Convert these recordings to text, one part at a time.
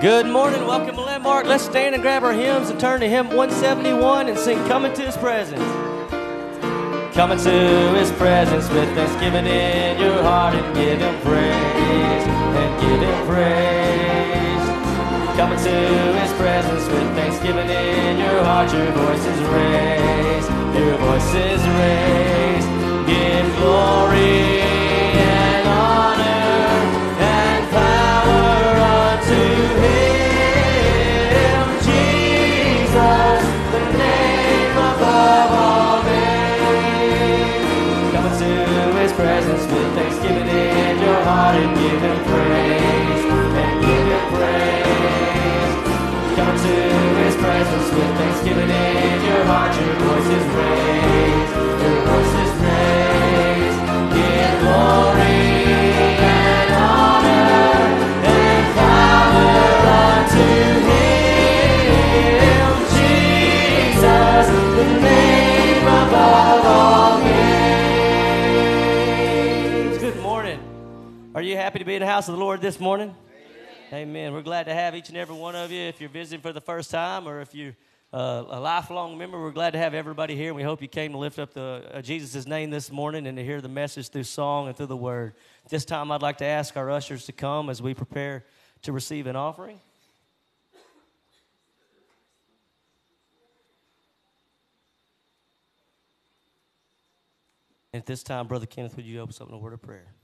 Good morning. Welcome to Landmark. Let's stand and grab our hymns and turn to hymn 171 and sing Coming to His Presence. Coming to His presence with thanksgiving in your heart and give Him praise and give Him praise. Coming to His presence with thanksgiving in your heart, your voice is raised, your voice is raised. Give glory house of the Lord this morning? Amen. We're glad to have each and every one of you. If you're visiting for the first time or if you're uh, a lifelong member, we're glad to have everybody here. We hope you came to lift up the, uh, Jesus' name this morning and to hear the message through song and through the word. This time, I'd like to ask our ushers to come as we prepare to receive an offering. At this time, Brother Kenneth, would you open us up in a word of prayer?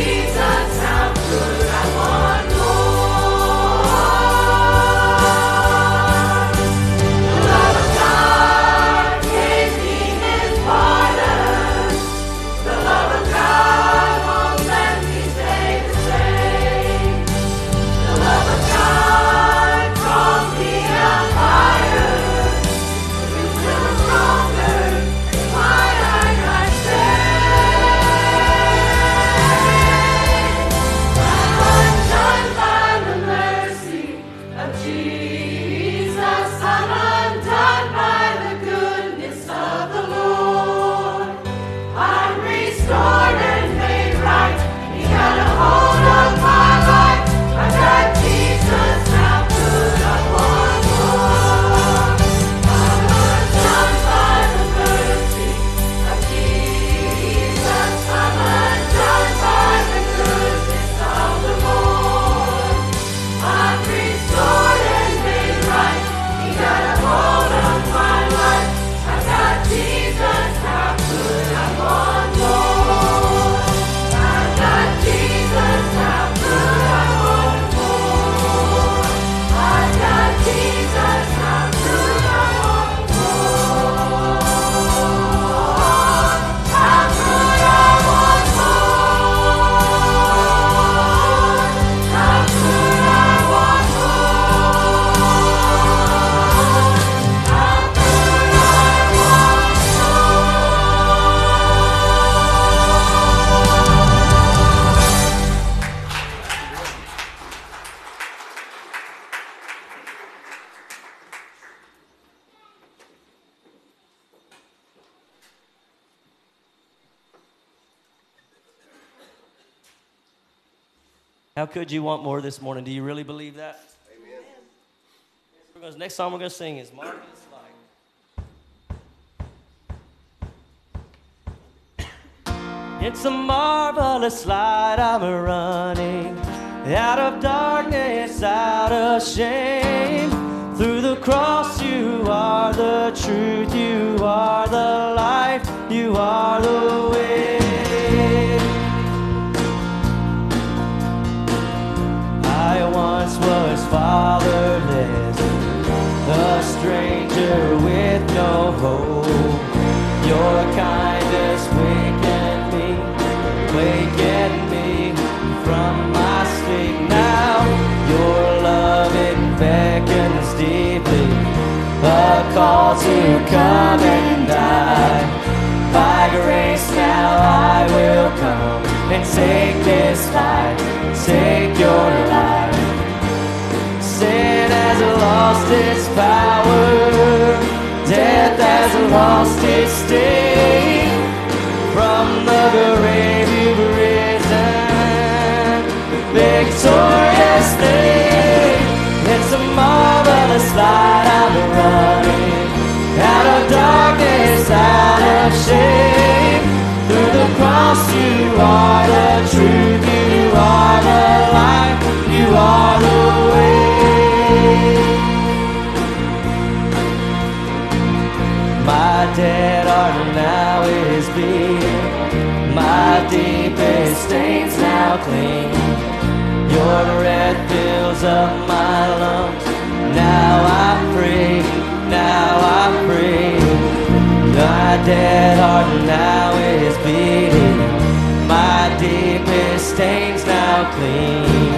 Jesus. How could you want more this morning? Do you really believe that? Amen. Gonna, next song we're going to sing is Marvelous Light. It's a marvelous light I'm running out of darkness, out of shame. Through the cross, you are the truth, you are the life, you are the way. Was fatherless, a stranger with no hope. Your kindness wakened me, wakened me from my sleep. Now your love it beckons deeply, a call to come and die. By grace now I will come and take this life, take your life. Sin has lost its power, death has lost its sting. From the grave you've risen, victorious thing. It's a marvelous light I'm running out of darkness, out of shame. Through the cross, you are the truth, you are the life, you are the way. Is my deepest stains now clean. Your breath fills up my lungs. Now I'm free. Now I'm free. My dead heart now is beating. My deepest stains now clean.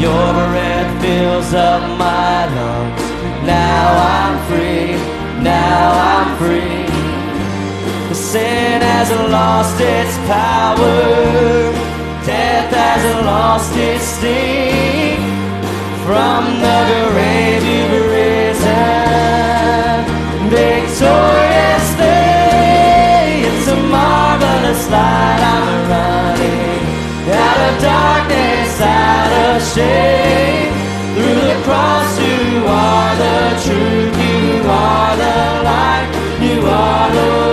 Your breath fills up my lungs. Now I'm free. Now I'm free. Sin has lost its power. Death has lost its sting. From the grave you've risen. Victorious day. It's a marvelous light I'm running. Out of darkness, out of shame. Through the cross you are the truth. You are the light. You are the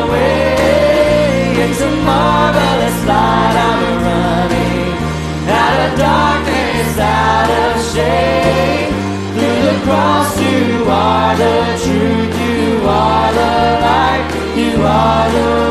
marvelous light I'm running out of darkness, out of shame. Through the cross, you are the truth, you are the light, you are the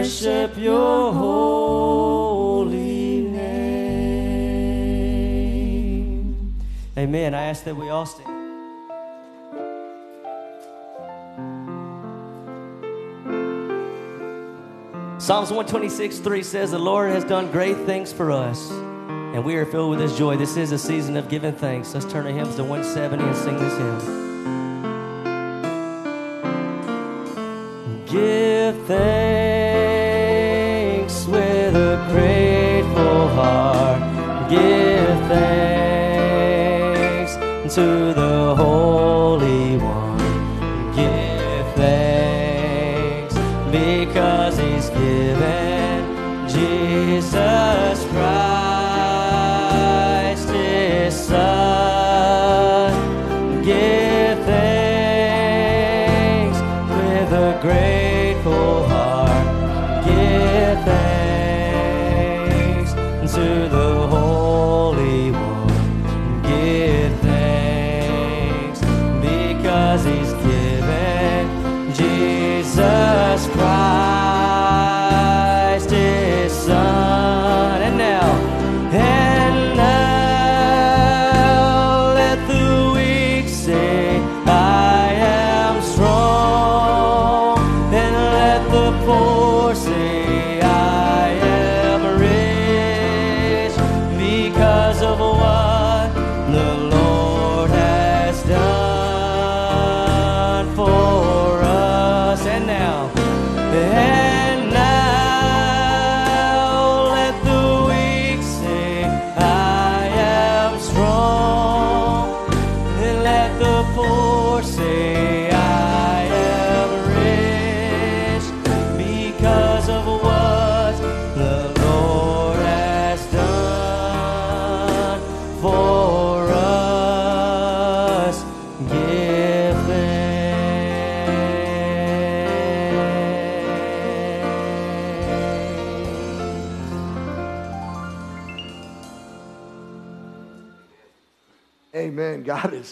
worship your holy name. Amen. I ask that we all stand. Psalms 126 3 says, The Lord has done great things for us, and we are filled with His joy. This is a season of giving thanks. Let's turn our hymns to 170 and sing this hymn. Give thanks heart.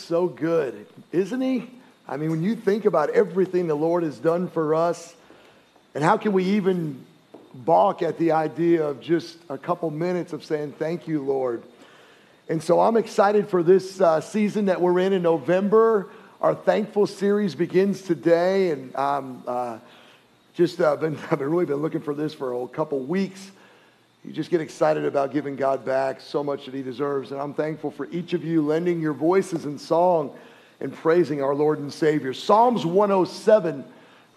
So good, isn't He? I mean, when you think about everything the Lord has done for us, and how can we even balk at the idea of just a couple minutes of saying, Thank you, Lord? And so I'm excited for this uh, season that we're in in November. Our thankful series begins today, and um, uh, just uh, been, I've been really been looking for this for a couple weeks. You just get excited about giving God back so much that He deserves. And I'm thankful for each of you lending your voices in song and praising our Lord and Savior. Psalms 107,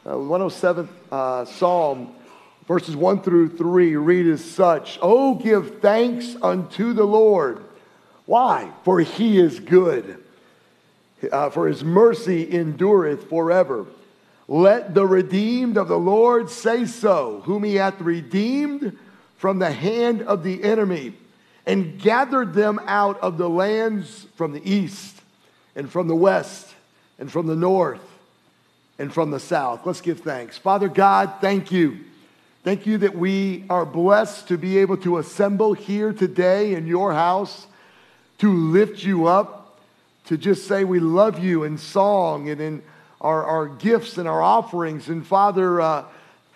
uh, 107th uh, Psalm, verses 1 through 3 read as such Oh, give thanks unto the Lord. Why? For He is good, uh, for His mercy endureth forever. Let the redeemed of the Lord say so, whom He hath redeemed from the hand of the enemy and gathered them out of the lands from the east and from the west and from the north and from the south. Let's give thanks. Father God, thank you. Thank you that we are blessed to be able to assemble here today in your house to lift you up, to just say we love you in song and in our, our gifts and our offerings. And Father, uh,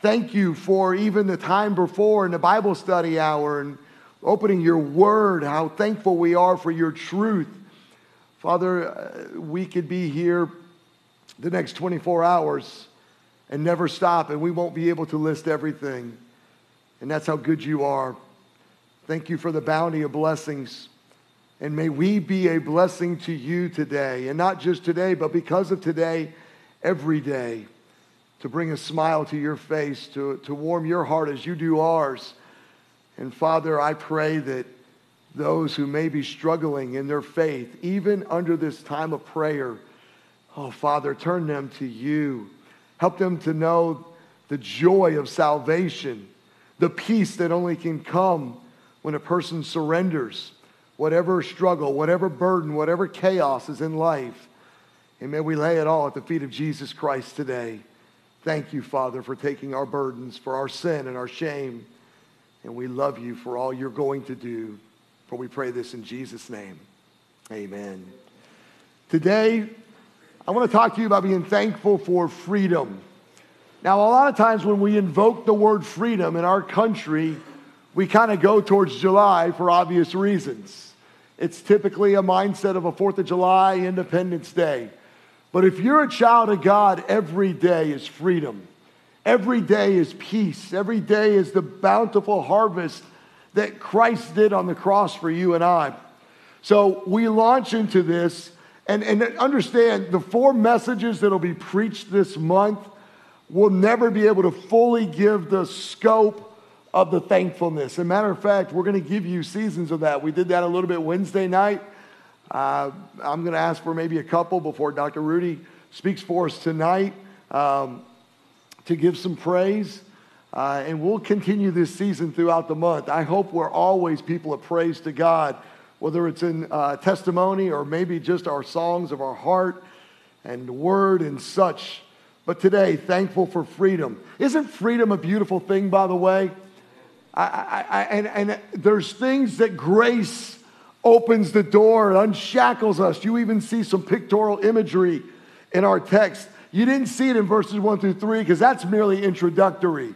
thank you for even the time before in the Bible study hour and opening your word, how thankful we are for your truth. Father, uh, we could be here the next 24 hours and never stop, and we won't be able to list everything. And that's how good you are. Thank you for the bounty of blessings. And may we be a blessing to you today, and not just today, but because of today, every day, to bring a smile to your face, to, to warm your heart as you do ours. And Father, I pray that those who may be struggling in their faith, even under this time of prayer, oh, Father, turn them to you. Help them to know the joy of salvation, the peace that only can come when a person surrenders whatever struggle, whatever burden, whatever chaos is in life. And may we lay it all at the feet of Jesus Christ today. Thank you, Father, for taking our burdens, for our sin and our shame. And we love you for all you're going to do. For we pray this in Jesus' name. Amen. Today, I want to talk to you about being thankful for freedom. Now, a lot of times when we invoke the word freedom in our country, we kind of go towards July for obvious reasons. It's typically a mindset of a 4th of July, Independence Day. But if you're a child of God, every day is freedom. Every day is peace. Every day is the bountiful harvest that Christ did on the cross for you and I. So we launch into this and, and understand the four messages that'll be preached this month will never be able to fully give the scope of the thankfulness. As a matter of fact, we're going to give you seasons of that. We did that a little bit Wednesday night. Uh, I'm going to ask for maybe a couple before Dr. Rudy speaks for us tonight um, to give some praise. Uh, and we'll continue this season throughout the month. I hope we're always people of praise to God whether it's in uh, testimony or maybe just our songs of our heart and word and such. But today, thankful for freedom. Isn't freedom a beautiful thing, by the way? I, I, I, and, and there's things that grace opens the door, and unshackles us. You even see some pictorial imagery in our text. You didn't see it in verses one through three because that's merely introductory.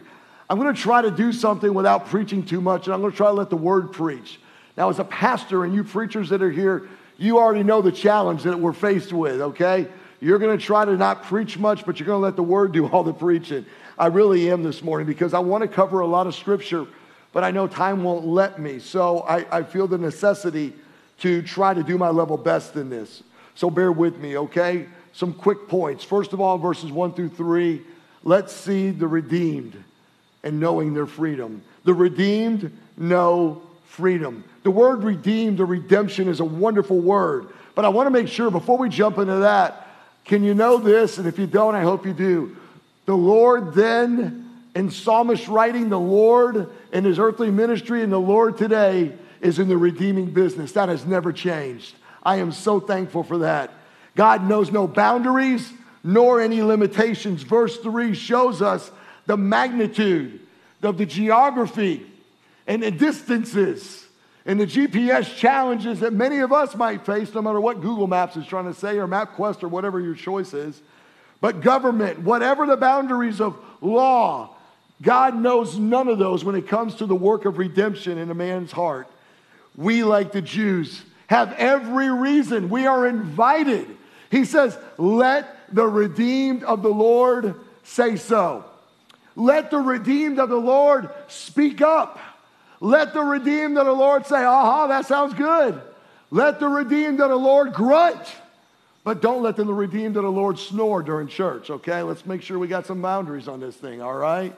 I'm going to try to do something without preaching too much, and I'm going to try to let the word preach. Now, as a pastor and you preachers that are here, you already know the challenge that we're faced with, okay? You're going to try to not preach much, but you're going to let the word do all the preaching. I really am this morning because I want to cover a lot of scripture, but I know time won't let me. So I, I feel the necessity to try to do my level best in this. So bear with me, okay? Some quick points. First of all, verses one through three, let's see the redeemed and knowing their freedom. The redeemed know freedom. The word redeemed or redemption is a wonderful word. But I want to make sure before we jump into that, can you know this? And if you don't, I hope you do. The Lord then, in psalmist writing, the Lord in his earthly ministry and the Lord today is in the redeeming business. That has never changed. I am so thankful for that. God knows no boundaries nor any limitations. Verse 3 shows us the magnitude of the geography and the distances and the GPS challenges that many of us might face, no matter what Google Maps is trying to say, or MapQuest, or whatever your choice is. But government, whatever the boundaries of law, God knows none of those when it comes to the work of redemption in a man's heart. We, like the Jews, have every reason. We are invited. He says, Let the redeemed of the Lord say so. Let the redeemed of the Lord speak up. Let the redeemed of the Lord say, aha, that sounds good. Let the redeemed of the Lord grunt. But don't let the redeemed of the Lord snore during church, okay? Let's make sure we got some boundaries on this thing, all right?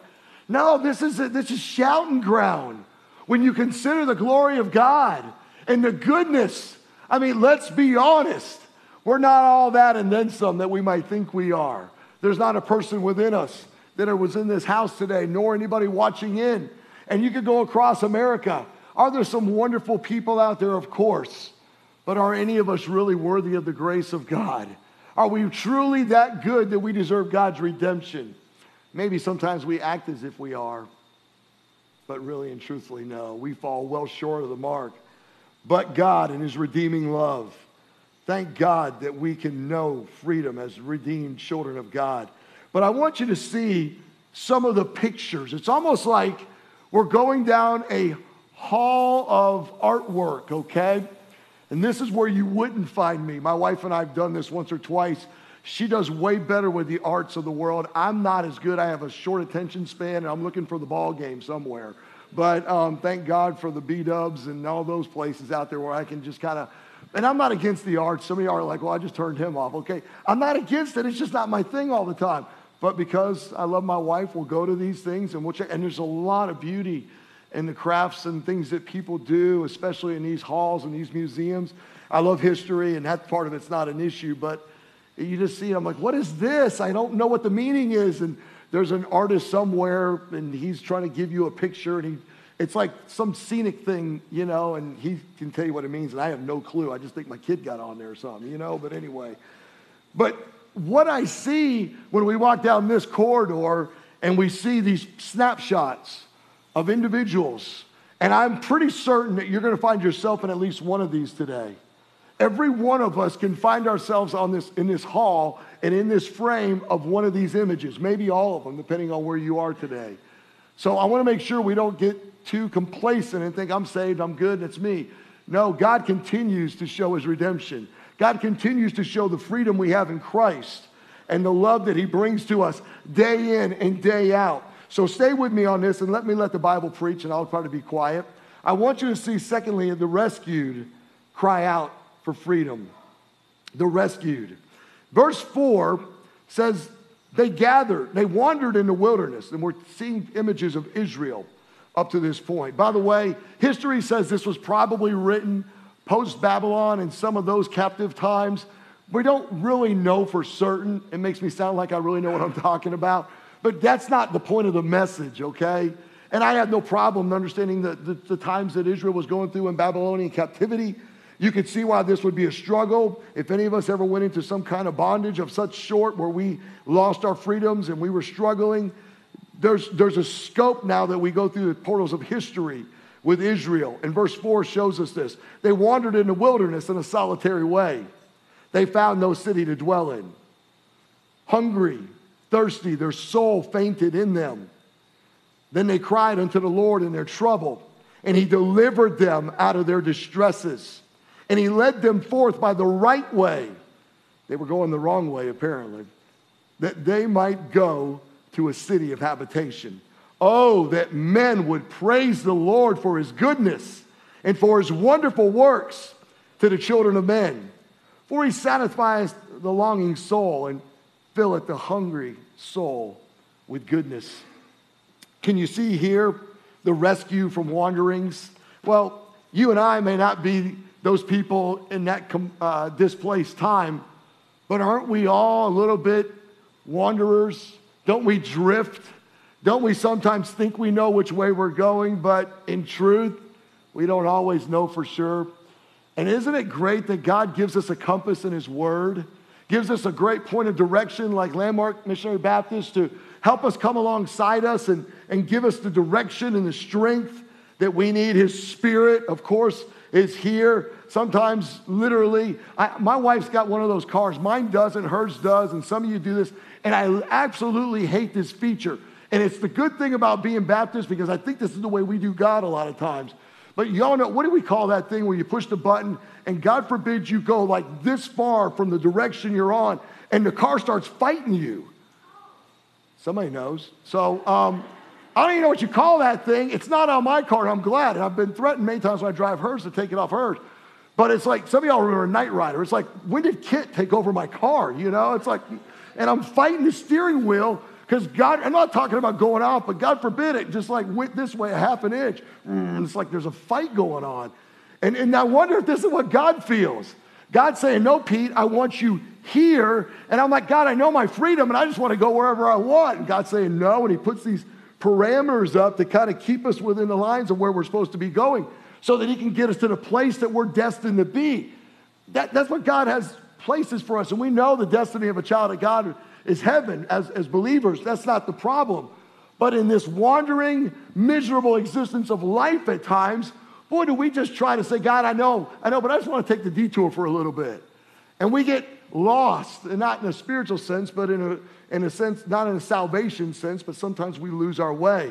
No, this is, a, this is shouting ground. When you consider the glory of God and the goodness, I mean, let's be honest. We're not all that and then some that we might think we are. There's not a person within us that was in this house today, nor anybody watching in and you could go across America. Are there some wonderful people out there? Of course. But are any of us really worthy of the grace of God? Are we truly that good that we deserve God's redemption? Maybe sometimes we act as if we are, but really and truthfully, no. We fall well short of the mark. But God and His redeeming love, thank God that we can know freedom as redeemed children of God. But I want you to see some of the pictures. It's almost like we're going down a hall of artwork, okay? And this is where you wouldn't find me. My wife and I have done this once or twice. She does way better with the arts of the world. I'm not as good. I have a short attention span, and I'm looking for the ball game somewhere. But um, thank God for the B Dubs and all those places out there where I can just kind of. And I'm not against the arts. Some of you are like, well, I just turned him off. Okay, I'm not against it. It's just not my thing all the time. But because I love my wife, we'll go to these things and we'll check. And there's a lot of beauty in the crafts and things that people do, especially in these halls and these museums. I love history, and that part of it's not an issue. But you just see, I'm like, what is this? I don't know what the meaning is. And there's an artist somewhere and he's trying to give you a picture and he it's like some scenic thing, you know, and he can tell you what it means, and I have no clue. I just think my kid got on there or something, you know, but anyway. But what I see when we walk down this corridor and we see these snapshots of individuals, and I'm pretty certain that you're going to find yourself in at least one of these today. Every one of us can find ourselves on this, in this hall and in this frame of one of these images, maybe all of them, depending on where you are today. So I want to make sure we don't get too complacent and think, I'm saved, I'm good, it's me. No, God continues to show his redemption. God continues to show the freedom we have in Christ and the love that he brings to us day in and day out. So stay with me on this and let me let the Bible preach, and I'll try to be quiet. I want you to see, secondly, the rescued cry out for freedom. The rescued. Verse 4 says, They gathered, they wandered in the wilderness, and we're seeing images of Israel up to this point. By the way, history says this was probably written post Babylon and some of those captive times. We don't really know for certain. It makes me sound like I really know what I'm talking about, but that's not the point of the message, okay? And I have no problem understanding the, the, the times that Israel was going through in Babylonian captivity. You could see why this would be a struggle if any of us ever went into some kind of bondage of such sort where we lost our freedoms and we were struggling. There's, there's a scope now that we go through the portals of history with Israel. And verse 4 shows us this. They wandered in the wilderness in a solitary way. They found no city to dwell in. Hungry, thirsty, their soul fainted in them. Then they cried unto the Lord in their trouble, and he delivered them out of their distresses and he led them forth by the right way. They were going the wrong way, apparently, that they might go to a city of habitation. Oh, that men would praise the Lord for his goodness and for his wonderful works to the children of men. For he satisfies the longing soul and filleth the hungry soul with goodness. Can you see here the rescue from wanderings? Well, you and I may not be those people in that uh, displaced time. But aren't we all a little bit wanderers? Don't we drift? Don't we sometimes think we know which way we're going, but in truth, we don't always know for sure? And isn't it great that God gives us a compass in His Word, gives us a great point of direction like Landmark Missionary Baptist to help us come alongside us and, and give us the direction and the strength that we need? His Spirit, of course, is here. Sometimes, literally, I, my wife's got one of those cars. Mine doesn't, hers does, and some of you do this. And I absolutely hate this feature. And it's the good thing about being Baptist because I think this is the way we do God a lot of times. But y'all know, what do we call that thing where you push the button and God forbid you go like this far from the direction you're on and the car starts fighting you? Somebody knows. So, um, I don't even know what you call that thing. It's not on my car, I'm glad. And I've been threatened many times when I drive hers to take it off hers. But it's like, some of y'all remember Knight Rider. It's like, when did KITT take over my car? You know, it's like, and I'm fighting the steering wheel because God, I'm not talking about going off, but God forbid it just like went this way a half an inch. Mm, it's like there's a fight going on. And, and I wonder if this is what God feels. God's saying, No, Pete, I want you here. And I'm like, God, I know my freedom and I just want to go wherever I want. And God's saying, No. And He puts these parameters up to kind of keep us within the lines of where we're supposed to be going so that He can get us to the place that we're destined to be. That, that's what God has places for us. And we know the destiny of a child of God is heaven as, as believers. That's not the problem. But in this wandering, miserable existence of life at times, boy, do we just try to say, God, I know, I know, but I just want to take the detour for a little bit. And we get lost, and not in a spiritual sense, but in a, in a sense, not in a salvation sense, but sometimes we lose our way.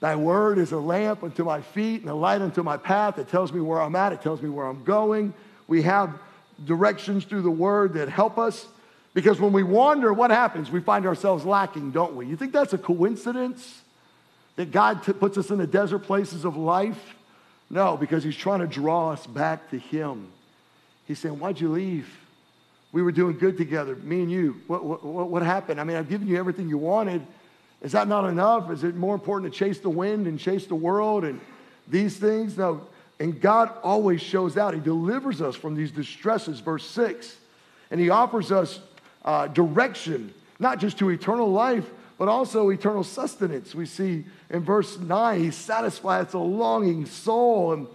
Thy word is a lamp unto my feet and a light unto my path. It tells me where I'm at, it tells me where I'm going. We have directions through the word that help us. Because when we wander, what happens? We find ourselves lacking, don't we? You think that's a coincidence that God t- puts us in the desert places of life? No, because He's trying to draw us back to Him. He's saying, Why'd you leave? We were doing good together, me and you. What, what, what happened? I mean, I've given you everything you wanted. Is that not enough? Is it more important to chase the wind and chase the world and these things? No. And God always shows out. He delivers us from these distresses, verse 6. And He offers us uh, direction, not just to eternal life, but also eternal sustenance. We see in verse 9, He satisfies the longing soul and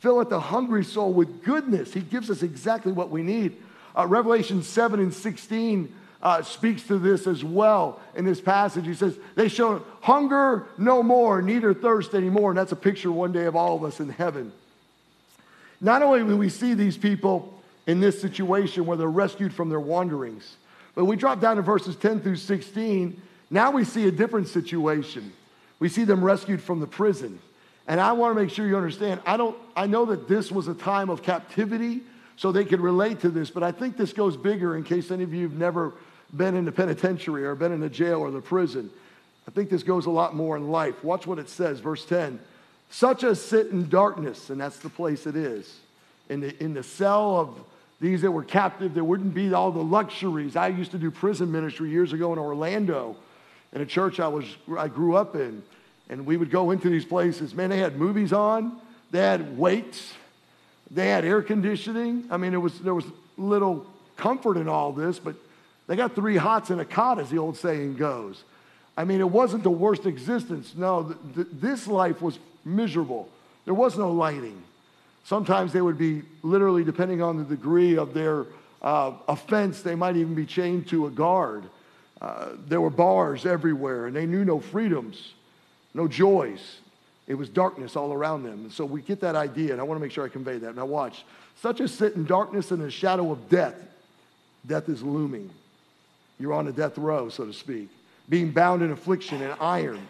filleth the hungry soul with goodness. He gives us exactly what we need. Uh, Revelation 7 and 16 uh, speaks to this as well in this passage. He says, They shall hunger no more, neither thirst anymore. And that's a picture one day of all of us in heaven. Not only do we see these people in this situation where they're rescued from their wanderings, but we drop down to verses 10 through 16. Now we see a different situation. We see them rescued from the prison. And I want to make sure you understand, I don't I know that this was a time of captivity, so they could relate to this, but I think this goes bigger in case any of you have never been in the penitentiary or been in the jail or the prison. I think this goes a lot more in life. Watch what it says, verse 10. Such as sit in darkness, and that's the place it is. In the, in the cell of these that were captive, there wouldn't be all the luxuries. I used to do prison ministry years ago in Orlando in a church I, was, I grew up in. And we would go into these places. Man, they had movies on, they had weights, they had air conditioning. I mean, it was, there was little comfort in all this, but they got three hots and a cot, as the old saying goes. I mean, it wasn't the worst existence. No, th- th- this life was miserable. There was no lighting. Sometimes they would be literally, depending on the degree of their uh, offense, they might even be chained to a guard. Uh, there were bars everywhere, and they knew no freedoms, no joys. It was darkness all around them. And so we get that idea, and I want to make sure I convey that. Now, watch. Such as sit in darkness and the shadow of death. Death is looming. You're on a death row, so to speak, being bound in affliction and iron,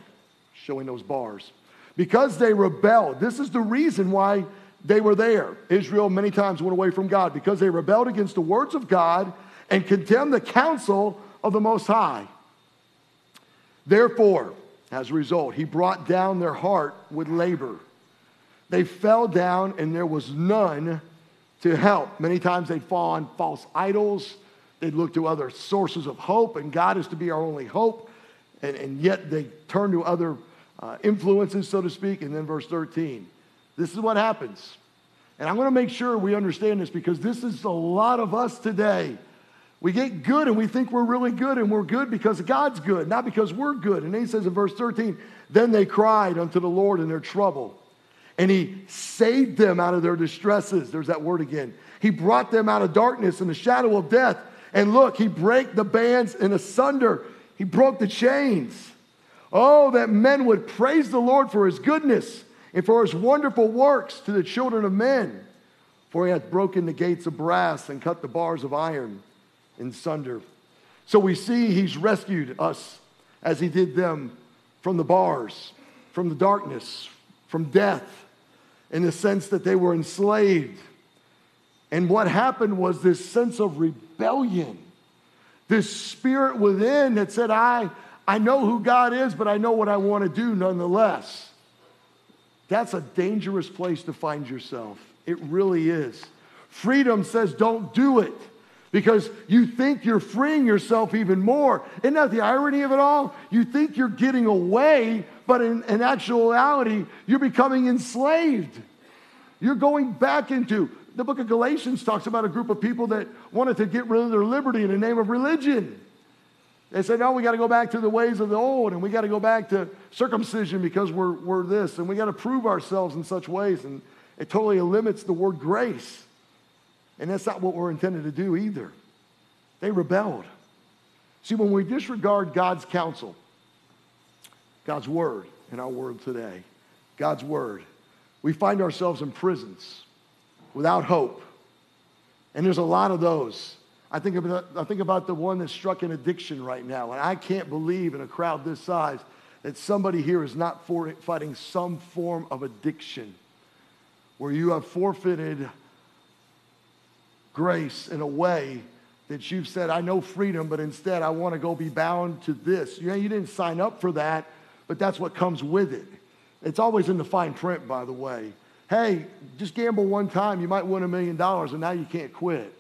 showing those bars. Because they rebelled. This is the reason why they were there. Israel many times went away from God because they rebelled against the words of God and condemned the counsel of the Most High. Therefore, as a result, he brought down their heart with labor. They fell down and there was none to help. Many times they'd fall on false idols. They'd look to other sources of hope, and God is to be our only hope. And, and yet they turn to other uh, influences, so to speak. And then verse 13 this is what happens. And I'm going to make sure we understand this because this is a lot of us today. We get good and we think we're really good, and we're good because God's good, not because we're good. And then he says in verse 13, then they cried unto the Lord in their trouble, and he saved them out of their distresses. There's that word again. He brought them out of darkness and the shadow of death. And look, he brake the bands in asunder. He broke the chains. Oh, that men would praise the Lord for his goodness and for his wonderful works to the children of men. For he hath broken the gates of brass and cut the bars of iron in sunder. So we see he's rescued us as he did them from the bars, from the darkness, from death, in the sense that they were enslaved. And what happened was this sense of rebellion, this spirit within that said, I, I know who God is, but I know what I want to do nonetheless. That's a dangerous place to find yourself. It really is. Freedom says don't do it because you think you're freeing yourself even more. Isn't that the irony of it all? You think you're getting away, but in, in actuality, you're becoming enslaved. You're going back into the book of Galatians talks about a group of people that wanted to get rid of their liberty in the name of religion. They said, no, we got to go back to the ways of the old, and we got to go back to circumcision because we're, we're this, and we got to prove ourselves in such ways. And it totally limits the word grace. And that's not what we're intended to do either. They rebelled. See, when we disregard God's counsel, God's word in our world today, God's word, we find ourselves in prisons without hope. And there's a lot of those. I think, about, I think about the one that's struck in addiction right now. And I can't believe in a crowd this size that somebody here is not for, fighting some form of addiction where you have forfeited grace in a way that you've said, I know freedom, but instead I want to go be bound to this. You know, you didn't sign up for that, but that's what comes with it. It's always in the fine print, by the way. Hey, just gamble one time, you might win a million dollars, and now you can't quit.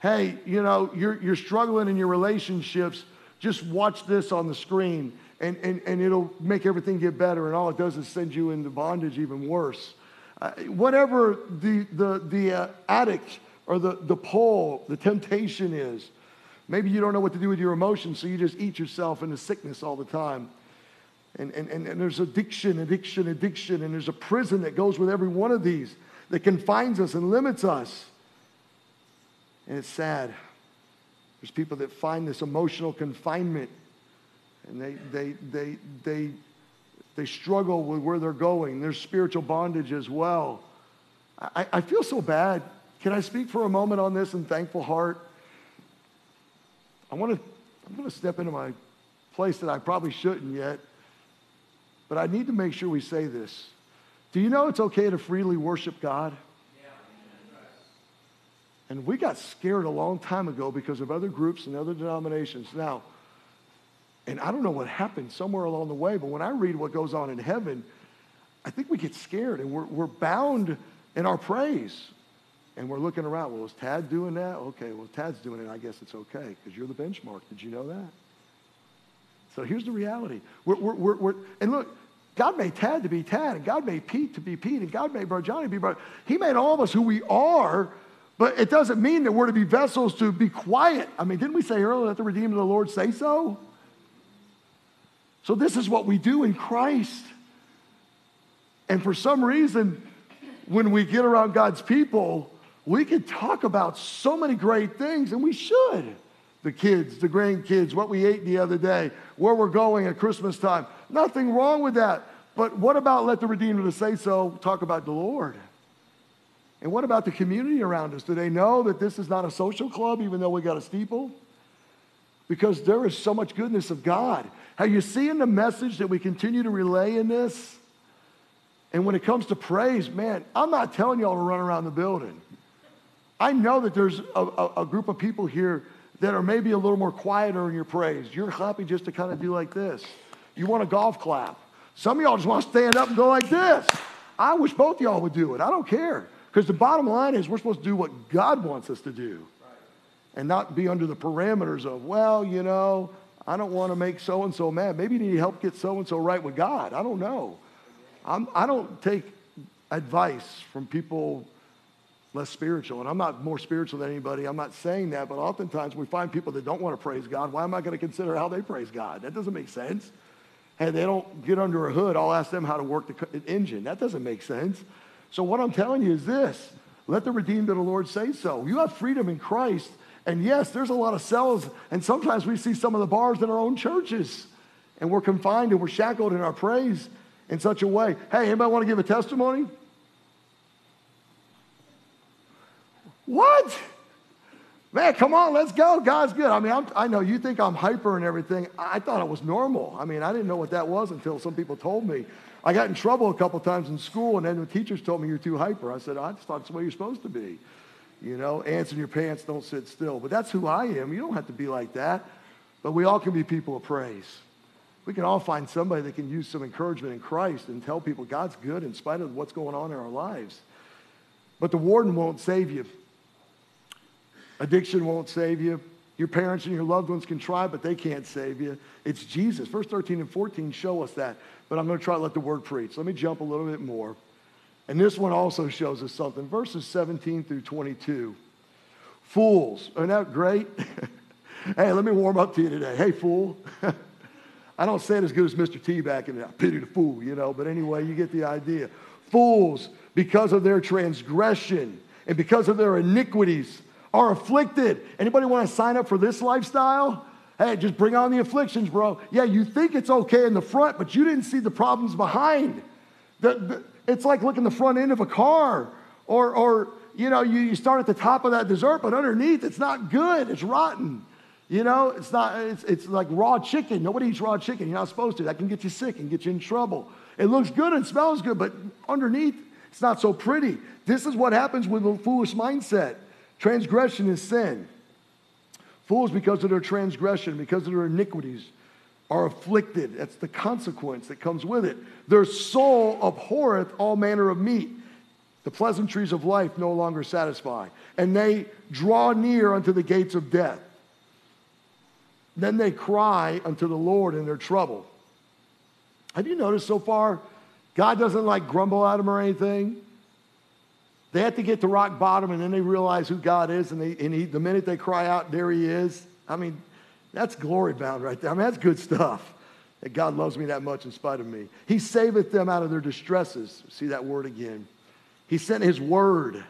Hey, you know, you're, you're struggling in your relationships, just watch this on the screen, and, and, and it'll make everything get better, and all it does is send you into bondage even worse. Uh, whatever the, the, the uh, addict or the, the pull, the temptation is, maybe you don't know what to do with your emotions, so you just eat yourself into sickness all the time. And, and, and, and there's addiction, addiction, addiction, and there's a prison that goes with every one of these that confines us and limits us. And it's sad. There's people that find this emotional confinement and they, they, they, they, they struggle with where they're going. There's spiritual bondage as well. I, I feel so bad. Can I speak for a moment on this in thankful heart? I want to, I'm going to step into my place that I probably shouldn't yet. But I need to make sure we say this. Do you know it's okay to freely worship God? And we got scared a long time ago because of other groups and other denominations. Now, and I don't know what happened somewhere along the way, but when I read what goes on in heaven, I think we get scared and we're, we're bound in our praise. And we're looking around. Well, is Tad doing that? Okay, well, Tad's doing it. I guess it's okay because you're the benchmark. Did you know that? So here's the reality. We're, we're, we're, and look, God made Tad to be Tad, and God made Pete to be Pete, and God made Brother Johnny to be Brother. He made all of us who we are, but it doesn't mean that we're to be vessels to be quiet. I mean, didn't we say earlier, let the redeemed of the Lord say so? So this is what we do in Christ. And for some reason, when we get around God's people, we can talk about so many great things, and we should the kids, the grandkids, what we ate the other day, where we're going at Christmas time. Nothing wrong with that. But what about let the Redeemer to say so talk about the Lord? And what about the community around us? Do they know that this is not a social club, even though we got a steeple? Because there is so much goodness of God. Are you seeing the message that we continue to relay in this? And when it comes to praise, man, I'm not telling y'all to run around the building. I know that there's a, a, a group of people here that are maybe a little more quieter in your praise. You're happy just to kind of do like this. You want a golf clap. Some of y'all just want to stand up and go like this. I wish both y'all would do it. I don't care. Because the bottom line is we're supposed to do what God wants us to do and not be under the parameters of, well, you know, I don't want to make so and so mad. Maybe you need help get so and so right with God. I don't know. I'm, I do not take advice from people less spiritual. And I'm not more spiritual than anybody. I'm not saying that, but oftentimes we find people that don't want to praise God. Why am I going to consider how they praise God? That doesn't make sense. Hey, they don't get under a hood. I'll ask them how to work the engine. That doesn't make sense. So what I'm telling you is this. Let the redeemed of the Lord say so. You have freedom in Christ. And yes, there's a lot of cells. And sometimes we see some of the bars in our own churches. And we're confined and we're shackled in our praise in such a way. Hey, anybody want to give a testimony? What? Man, come on, let's go. God's good. I mean, I'm, i know you think I'm hyper and everything. I thought it was normal. I mean, I didn't know what that was until some people told me. I got in trouble a couple times in school, and then the teachers told me you're too hyper. I said, I just thought it's the way you're supposed to be. You know, ants in your pants don't sit still. But that's who I am. You don't have to be like that. But we all can be people of praise. We can all find somebody that can use some encouragement in Christ and tell people God's good in spite of what's going on in our lives. But the warden won't save you. Addiction won't save you. Your parents and your loved ones can try, but they can't save you. It's Jesus. Verse 13 and 14 show us that. But I'm going to try to let the word preach. Let me jump a little bit more. And this one also shows us something. Verses 17 through 22. Fools. Isn't that great? hey, let me warm up to you today. Hey, fool. I don't say it as good as Mr. T back in the pity the fool, you know, but anyway, you get the idea. Fools, because of their transgression and because of their iniquities are afflicted. Anybody want to sign up for this lifestyle? Hey, just bring on the afflictions, bro. Yeah, you think it's okay in the front, but you didn't see the problems behind. The, the, it's like looking the front end of a car, or, or you know, you, you start at the top of that dessert, but underneath it's not good. It's rotten. You know, it's not. It's, it's like raw chicken. Nobody eats raw chicken. You're not supposed to. That can get you sick and get you in trouble. It looks good and smells good, but underneath it's not so pretty. This is what happens with a foolish mindset. Transgression is sin. Fools, because of their transgression, because of their iniquities, are afflicted. That's the consequence that comes with it. Their soul abhorreth all manner of meat. The pleasantries of life no longer satisfy. And they draw near unto the gates of death. Then they cry unto the Lord in their trouble. Have you noticed so far? God doesn't like grumble at them or anything. They have to get to rock bottom and then they realize who God is. And, they, and he, the minute they cry out, there he is. I mean, that's glory bound right there. I mean, that's good stuff. That God loves me that much in spite of me. He saveth them out of their distresses. See that word again. He sent his word,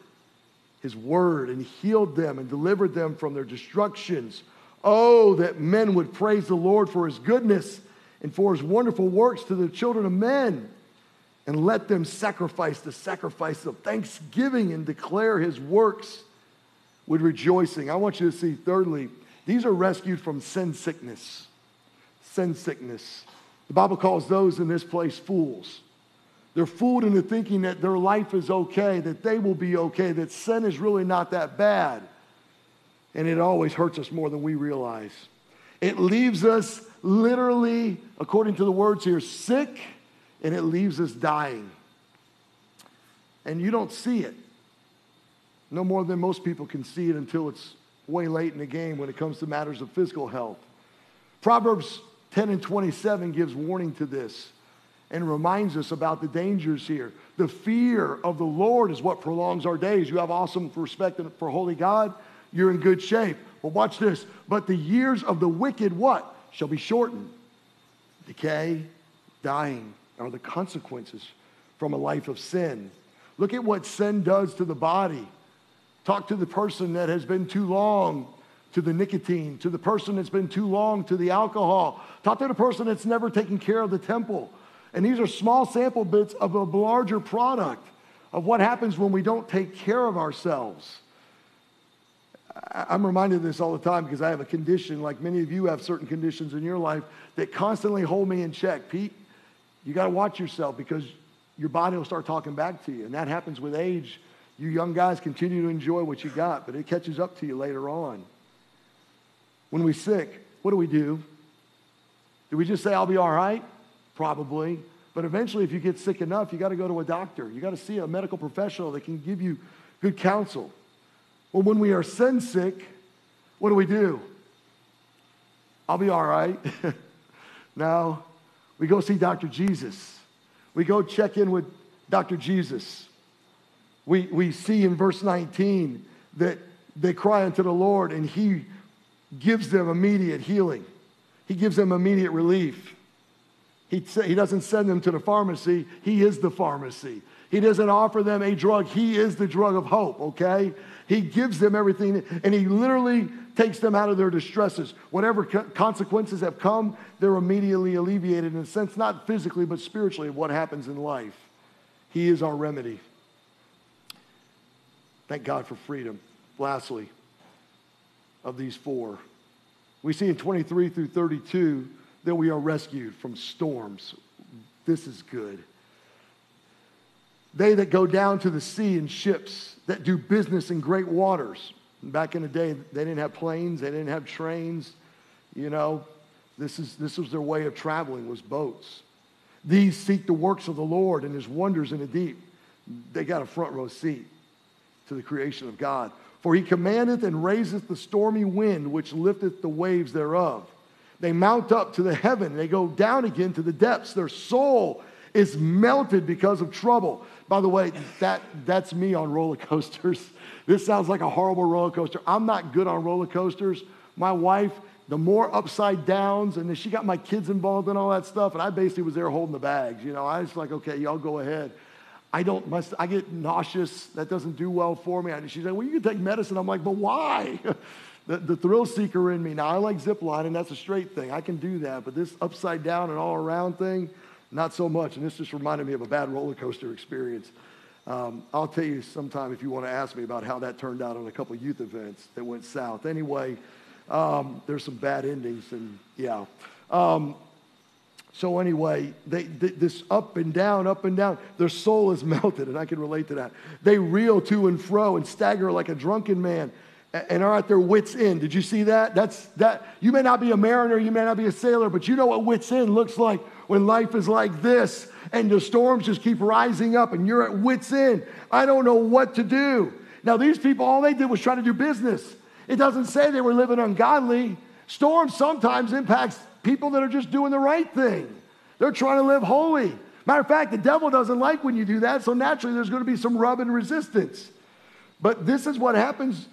his word, and healed them and delivered them from their destructions. Oh, that men would praise the Lord for his goodness and for his wonderful works to the children of men. And let them sacrifice the sacrifice of thanksgiving and declare his works with rejoicing. I want you to see, thirdly, these are rescued from sin sickness. Sin sickness. The Bible calls those in this place fools. They're fooled into thinking that their life is okay, that they will be okay, that sin is really not that bad. And it always hurts us more than we realize. It leaves us literally, according to the words here, sick, and it leaves us dying. And you don't see it. No more than most people can see it until it's way late in the game when it comes to matters of physical health. Proverbs 10 and 27 gives warning to this and reminds us about the dangers here. The fear of the Lord is what prolongs our days. You have awesome respect for holy God, you're in good shape. But watch this. But the years of the wicked, what? Shall be shortened. Decay, dying are the consequences from a life of sin. Look at what sin does to the body. Talk to the person that has been too long to the nicotine, to the person that's been too long to the alcohol. Talk to the person that's never taken care of the temple. And these are small sample bits of a larger product of what happens when we don't take care of ourselves. I'm reminded of this all the time because I have a condition, like many of you have certain conditions in your life that constantly hold me in check. Pete, you got to watch yourself because your body will start talking back to you. And that happens with age. You young guys continue to enjoy what you got, but it catches up to you later on. When we're sick, what do we do? Do we just say, I'll be all right? Probably. But eventually, if you get sick enough, you got to go to a doctor. You got to see a medical professional that can give you good counsel. Well, when we are sin sick, what do we do? I'll be all right. now, we go see Dr. Jesus. We go check in with Dr. Jesus. We, we see in verse 19 that they cry unto the Lord and He gives them immediate healing. He gives them immediate relief. He, he doesn't send them to the pharmacy, He is the pharmacy. He doesn't offer them a drug, He is the drug of hope, okay? He gives them everything, and He literally takes them out of their distresses. Whatever consequences have come, they're immediately alleviated in a sense, not physically, but spiritually, of what happens in life. He is our remedy. Thank God for freedom. Lastly, of these four, we see in 23 through 32 that we are rescued from storms. This is good. They that go down to the sea in ships, that do business in great waters. Back in the day, they didn't have planes, they didn't have trains. You know, this, is, this was their way of traveling, was boats. These seek the works of the Lord and his wonders in the deep. They got a front row seat to the creation of God. For he commandeth and raiseth the stormy wind, which lifteth the waves thereof. They mount up to the heaven, they go down again to the depths. Their soul is melted because of trouble. By the way, that, that's me on roller coasters. This sounds like a horrible roller coaster. I'm not good on roller coasters. My wife, the more upside downs, and then she got my kids involved in all that stuff, and I basically was there holding the bags. You know, I was like, okay, y'all go ahead. I don't, must, I get nauseous. That doesn't do well for me. And she's like, well, you can take medicine. I'm like, but why? the, the thrill seeker in me. Now, I like zip lining. That's a straight thing. I can do that. But this upside down and all around thing, not so much. And this just reminded me of a bad roller coaster experience. Um, I'll tell you sometime if you want to ask me about how that turned out on a couple youth events that went south. Anyway, um, there's some bad endings, and yeah. Um, so anyway, they, they, this up and down, up and down, their soul is melted, and I can relate to that. They reel to and fro and stagger like a drunken man and are at their wits' end. Did you see that? That's that. You may not be a mariner, you may not be a sailor, but you know what wits' end looks like when life is like this and the storms just keep rising up and you're at wits' end. I don't know what to do. Now, these people, all they did was try to do business. It doesn't say they were living ungodly. Storms sometimes impacts people that are just doing the right thing. They're trying to live holy. Matter of fact, the devil doesn't like when you do that, so naturally there's going to be some rub and resistance. But this is what happens.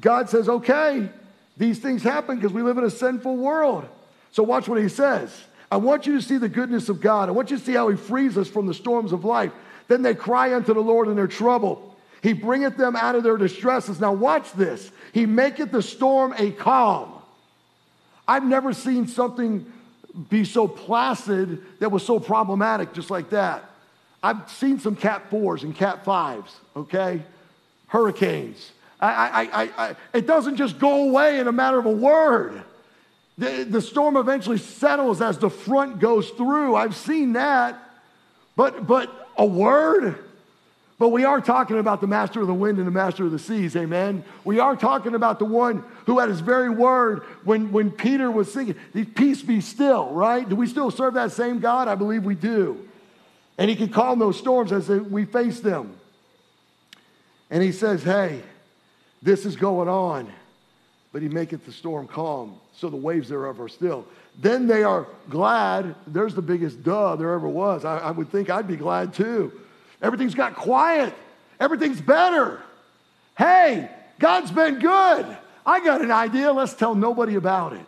God says, okay, these things happen because we live in a sinful world. So watch what he says. I want you to see the goodness of God. I want you to see how he frees us from the storms of life. Then they cry unto the Lord in their trouble. He bringeth them out of their distresses. Now watch this. He maketh the storm a calm. I've never seen something be so placid that was so problematic just like that. I've seen some Cat 4s and Cat 5s, okay? Hurricanes. I, I, I, I, it doesn't just go away in a matter of a word. The, the storm eventually settles as the front goes through. I've seen that. But, but a word? But we are talking about the master of the wind and the master of the seas, amen? We are talking about the one who at his very word when, when Peter was singing, peace be still, right? Do we still serve that same God? I believe we do. And he can calm those storms as we face them. And he says, hey, this is going on, but he maketh the storm calm, so the waves thereof are still. Then they are glad. There's the biggest duh there ever was. I, I would think I'd be glad too Everything's got quiet. Everything's better. Hey, God's been good. I got an idea. Let's tell nobody about it.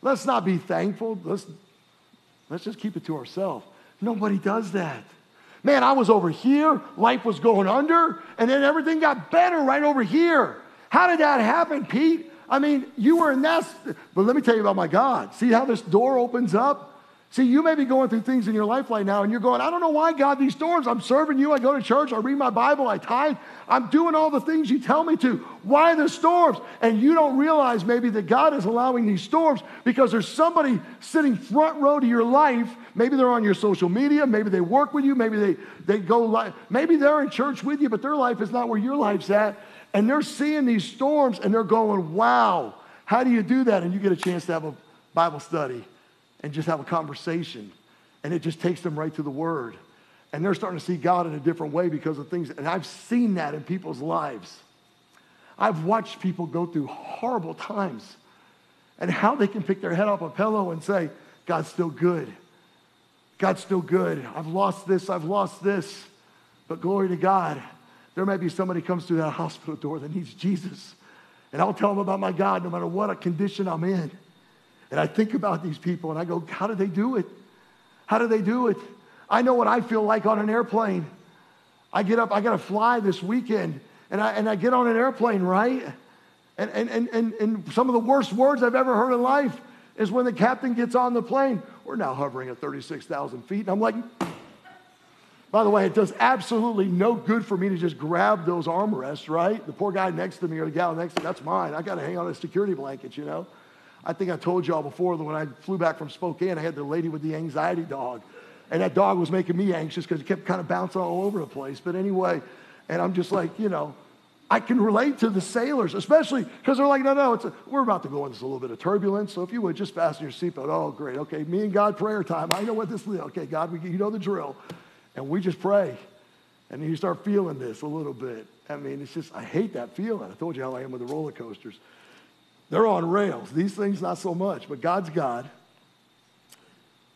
Let's not be thankful. Let's, let's just keep it to ourselves. Nobody does that. Man, I was over here, life was going under, and then everything got better right over here. How did that happen, Pete? I mean, you were in that. But let me tell you about my God. See how this door opens up? See, you may be going through things in your life right now, and you're going, I don't know why, God, these storms. I'm serving you. I go to church. I read my Bible. I tithe. I'm doing all the things you tell me to. Why the storms? And you don't realize maybe that God is allowing these storms because there's somebody sitting front row to your life. Maybe they're on your social media. Maybe they work with you. Maybe they, they go, li- maybe they're in church with you, but their life is not where your life's at. And they're seeing these storms and they're going, wow, how do you do that? And you get a chance to have a Bible study and just have a conversation. And it just takes them right to the Word. And they're starting to see God in a different way because of things. And I've seen that in people's lives. I've watched people go through horrible times and how they can pick their head up a pillow and say, God's still good. God's still good. I've lost this, I've lost this. But glory to God, there may be somebody comes through that hospital door that needs Jesus. And I'll tell them about my God no matter what a condition I'm in. And I think about these people and I go, how do they do it? How do they do it? I know what I feel like on an airplane. I get up, I got to fly this weekend, and I, and I get on an airplane, right? And, and, and, and, and some of the worst words I've ever heard in life is when the captain gets on the plane. We're now hovering at 36,000 feet. And I'm like, by the way, it does absolutely no good for me to just grab those armrests, right? The poor guy next to me or the gal next to me, that's mine. I got to hang on a security blanket, you know? I think I told y'all before that when I flew back from Spokane, I had the lady with the anxiety dog. And that dog was making me anxious because it kept kind of bouncing all over the place. But anyway, and I'm just like, you know, I can relate to the sailors, especially because they're like, no, no, it's a, we're about to go into a little bit of turbulence. So if you would just fasten your seatbelt. Oh, great. Okay, me and God prayer time. I know what this is. Okay, God, we, you know the drill. And we just pray. And you start feeling this a little bit. I mean, it's just, I hate that feeling. I told you how I am with the roller coasters. They're on rails. These things, not so much, but God's God.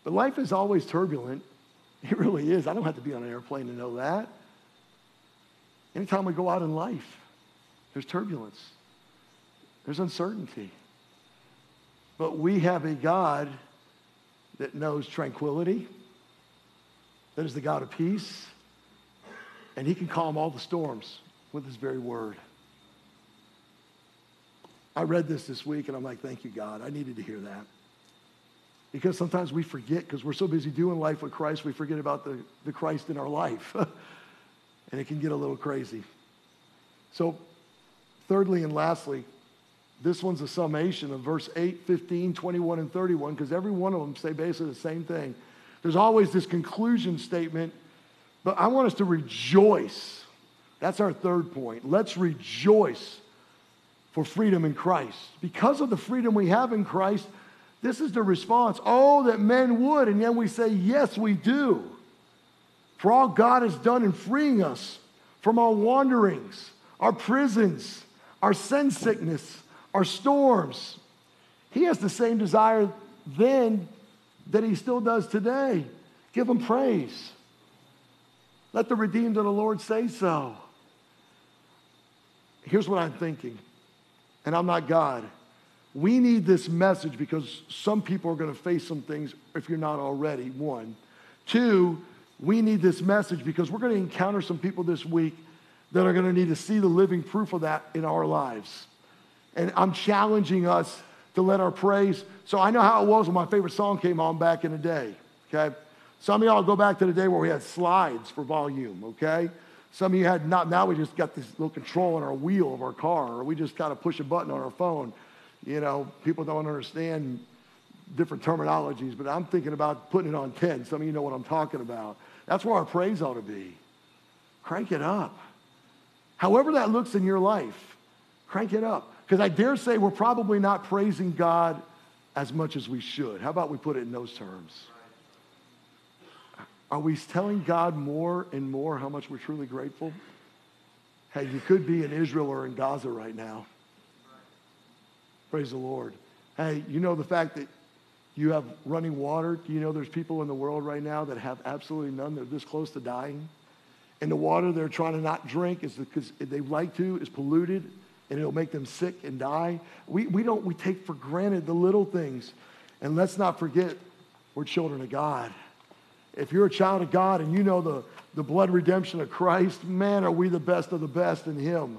But life is always turbulent. It really is. I don't have to be on an airplane to know that. Anytime we go out in life, there's turbulence, there's uncertainty. But we have a God that knows tranquility, that is the God of peace, And he can calm all the storms with his very word. I read this this week and I'm like, thank you, God. I needed to hear that. Because sometimes we forget, because we're so busy doing life with Christ, we forget about the, the Christ in our life. and it can get a little crazy. So, thirdly and lastly, this one's a summation of verse 8, 15, 21, and 31, because every one of them say basically the same thing. There's always this conclusion statement, but I want us to rejoice. That's our third point. Let's rejoice for freedom in Christ. Because of the freedom we have in Christ, this is the response. Oh, that men would. And then we say, Yes, we do. For all God has done in freeing us from our wanderings, our prisons, our sin sickness, our storms. He has the same desire then that he still does today. Give him praise. Let the redeemed of the Lord say so. Here's what I'm thinking, and I'm not God. We need this message because some people are going to face some things if you're not already, one. Two, we need this message because we're going to encounter some people this week that are going to need to see the living proof of that in our lives. And I'm challenging us to let our praise. So I know how it was when my favorite song came on back in the day, okay? Some of y'all go back to the day where we had slides for volume, okay? Some of you had not, now we just got this little control on our wheel of our car, or we just got to push a button on our phone. You know, people don't understand different terminologies, but I'm thinking about putting it on 10. Some of you know what I'm talking about. That's where our praise ought to be. Crank it up. However that looks in your life, crank it up. Because I dare say we're probably not praising God as much as we should. How about we put it in those terms? Are we telling God more and more how much we're truly grateful? Hey, you could be in Israel or in Gaza right now. Praise the Lord. Hey, you know the fact that you have running water? You know there's people in the world right now that have absolutely none? They're this close to dying. And the water they're trying to not drink is because they like to is polluted and it'll make them sick and die. We, we don't, we take for granted the little things. And let's not forget, we're children of God. If you're a child of God and you know the, the blood redemption of Christ, man, are we the best of the best in Him.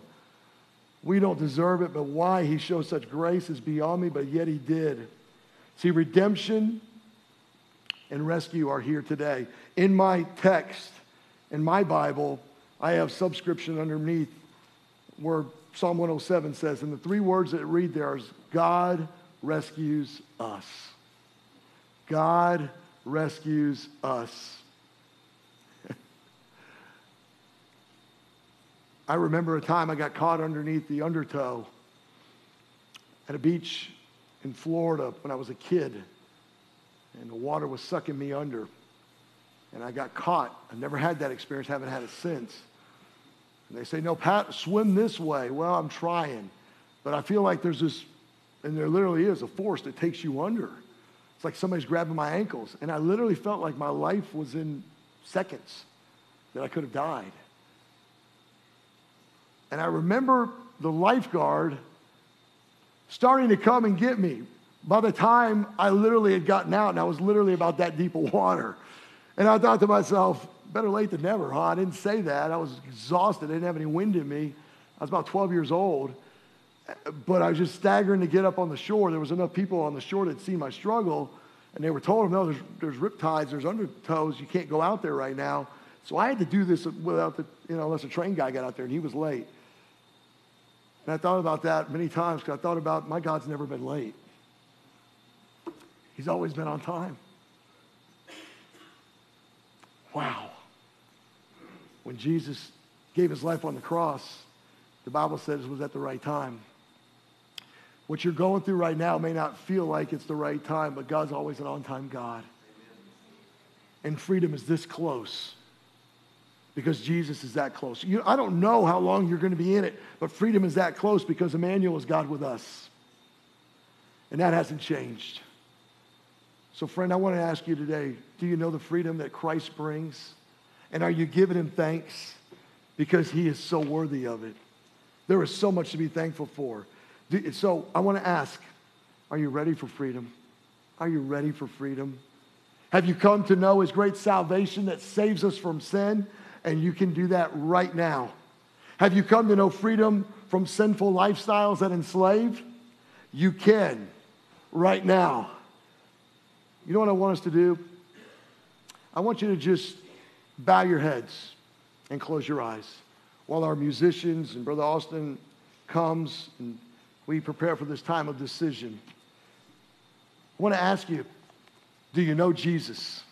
We don't deserve it, but why He shows such grace is beyond me, but yet He did. See, redemption and rescue are here today. In my text, in my Bible, I have subscription underneath where Psalm 107 says, and the three words that read there is God rescues us. God rescues us. I remember a time I got caught underneath the undertow at a beach in Florida when I was a kid, and the water was sucking me under. And I got caught. I've never had that experience, haven't had it since. And they say, No, Pat, swim this way. Well, I'm trying. But I feel like there's this, and there literally is a force that takes you under. It's like somebody's grabbing my ankles. And I literally felt like my life was in seconds, that I could have died. And I remember the lifeguard starting to come and get me. By the time I literally had gotten out, and I was literally about that deep of water. And I thought to myself, better late than never, huh? I didn't say that. I was exhausted. I didn't have any wind in me. I was about 12 years old. But I was just staggering to get up on the shore. There was enough people on the shore that seen my struggle, and they were told, no, there's, there's rip tides, there's undertows, you can't go out there right now. So I had to do this without the, you know, unless a train guy got out there, and he was late. And I thought about that many times because I thought about my God's never been late. He's always been on time. Wow. When Jesus gave his life on the cross, the Bible says it was at the right time. What you're going through right now may not feel like it's the right time, but God's always an on time God. And freedom is this close because Jesus is that close. You, I don't know how long you're going to be in it, but freedom is that close because Emmanuel is God with us. And that hasn't changed. So, friend, I want to ask you today do you know the freedom that Christ brings? And are you giving him thanks? Because he is so worthy of it. There is so much to be thankful for. So, I want to ask are you ready for freedom? Are you ready for freedom? Have you come to know his great salvation that saves us from sin? And you can do that right now. Have you come to know freedom from sinful lifestyles that enslave? You can right now. You know what I want us to do? I want you to just bow your heads and close your eyes while our musicians and Brother Austin comes and we prepare for this time of decision. I want to ask you do you know Jesus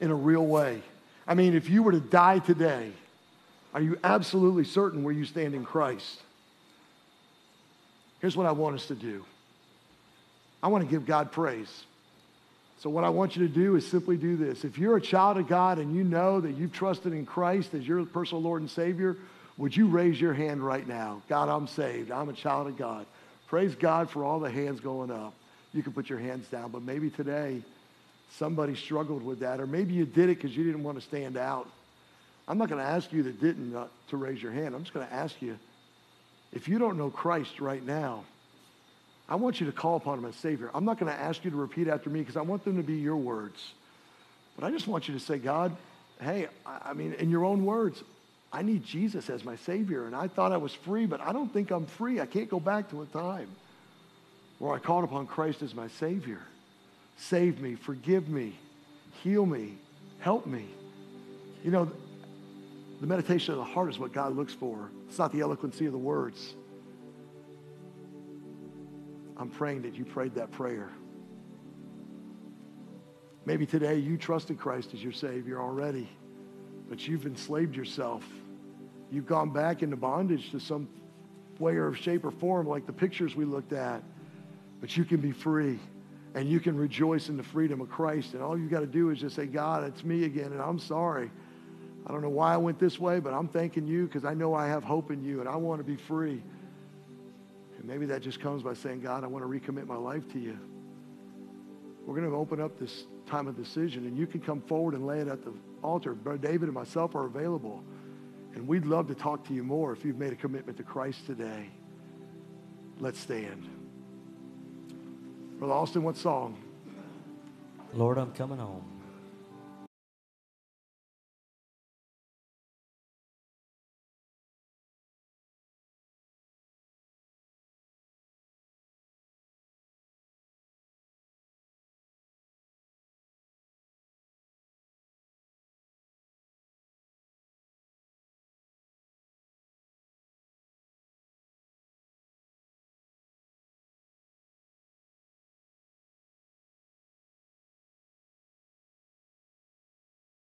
in a real way? I mean, if you were to die today, are you absolutely certain where you stand in Christ? Here's what I want us to do I want to give God praise. So, what I want you to do is simply do this. If you're a child of God and you know that you've trusted in Christ as your personal Lord and Savior, would you raise your hand right now? God, I'm saved. I'm a child of God. Praise God for all the hands going up. You can put your hands down, but maybe today somebody struggled with that, or maybe you did it because you didn't want to stand out. I'm not going to ask you that didn't uh, to raise your hand. I'm just going to ask you if you don't know Christ right now, I want you to call upon him as Savior. I'm not going to ask you to repeat after me because I want them to be your words. But I just want you to say, God, hey, I, mean, in your own words, I need Jesus as my Savior. And I thought I was free, but I don't think I'm free. I can't go back to a time where I called upon Christ as my Savior. Save me, forgive me, heal me, help me. You know, the meditation of the heart is what God looks for. It's not the eloquency of the words. I'm praying that you prayed that prayer. Maybe today you trusted Christ as your Savior already, but you've enslaved yourself. You've gone back into bondage to some way or shape or form, like the pictures we looked at. But you can be free and you can rejoice in the freedom of Christ. And all you got to do is just say, God, it's me again, and I'm sorry. I don't know why I went this way, but I'm thanking you because I know I have hope in you and I want to be free. And maybe that just comes by saying, God, I want to recommit my life to you. We're going to open up this time of decision, and you can come forward and lay it at the altar. Brother David and myself are available. And we'd love to talk to you more if you've made a commitment to Christ today. Let's stand. Brother Austin, what song? Lord, I'm coming home.